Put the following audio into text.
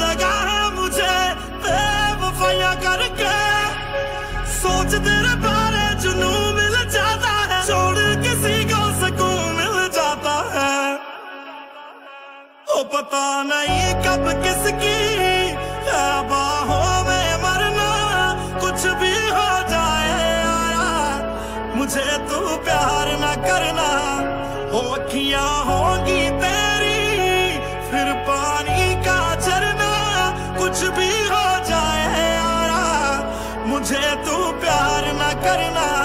लगा है मुझे किसी को मिल जाता है। पता नहीं कब किसकी बाहों में मरना कुछ भी हो जाए, आया। मुझे तू प्यार ना करना हो अखियाँ होगी तेरी मुझे तू प्यार ना करना।